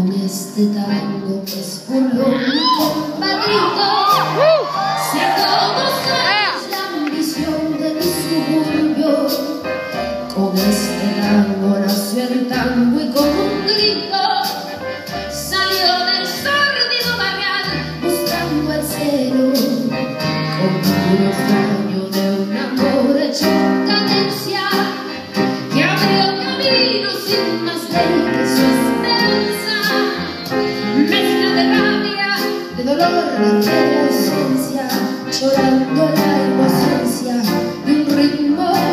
con este tango que es un único, dolor, de ausencia, llorando la inocencia de un ritmo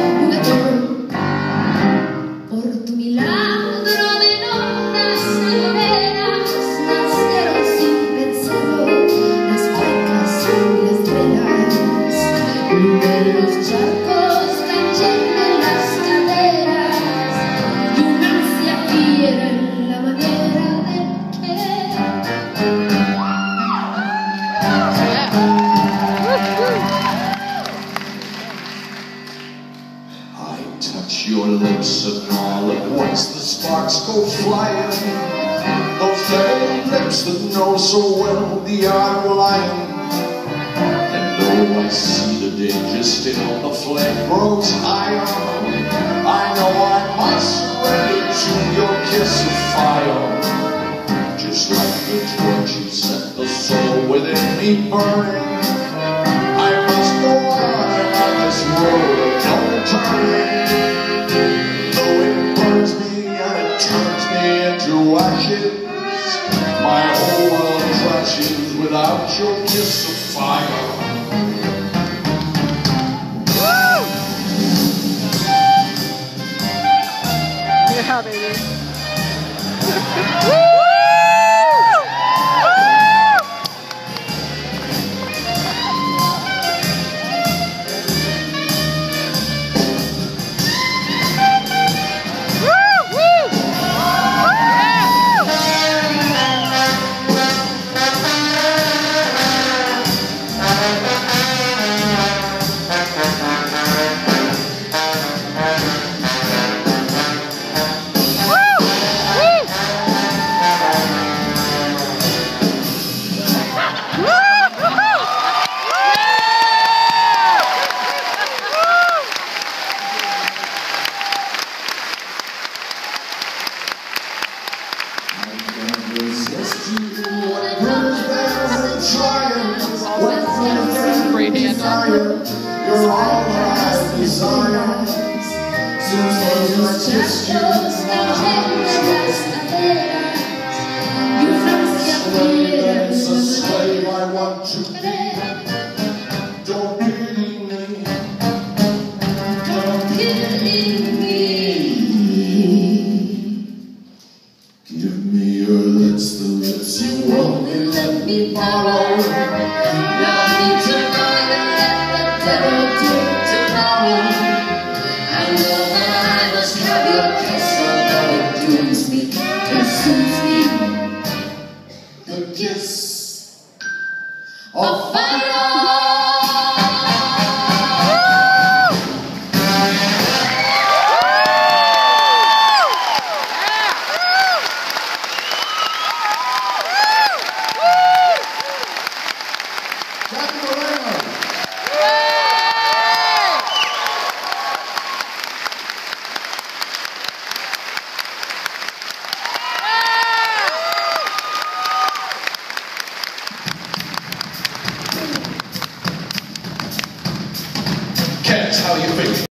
and all at once the sparks go flying. Those very lips that know so well the art of lying. And though I see the danger still, the flame grows higher. I know I must surrender to your kiss of fire. Just like the torch you set the soul within me burning. My whole world crashes without your kiss I desire. De los chascos cayendo en las caderas y una ansia fiera en It's a la slave I want to be. Don't pity me. Don't pity me. Give me your lips, the lips you want. Let me follow. Of fire.